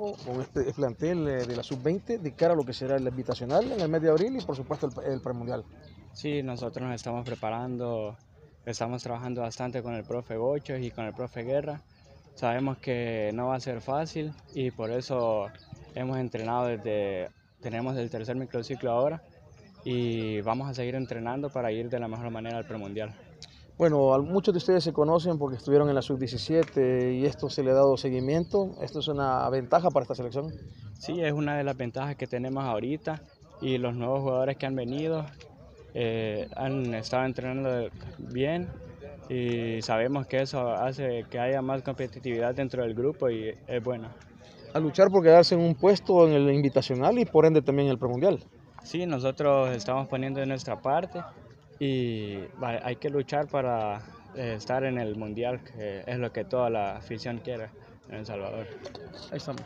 trabajo con este plantel eh, de la sub-20 de cara a lo que será el invitacional en el mes de abril y por supuesto el, el premundial. Sí, nosotros nos estamos preparando, estamos trabajando bastante con el profe Bocho y con el profe Guerra. Sabemos que no va a ser fácil y por eso hemos entrenado desde, tenemos el tercer microciclo ahora y vamos a seguir entrenando para ir de la mejor manera al premundial. Bueno, muchos de ustedes se conocen porque estuvieron en la sub-17 y esto se le ha dado seguimiento. ¿Esto es una ventaja para esta selección? Sí, es una de las ventajas que tenemos ahorita y los nuevos jugadores que han venido eh, han estado entrenando bien y sabemos que eso hace que haya más competitividad dentro del grupo y es bueno. A luchar por quedarse en un puesto en el invitacional y por ende también en el premundial. Sí, nosotros estamos poniendo de nuestra parte y hay que luchar para eh, estar en el mundial, que es lo que toda la afición quiere en El Salvador. Ahí estamos.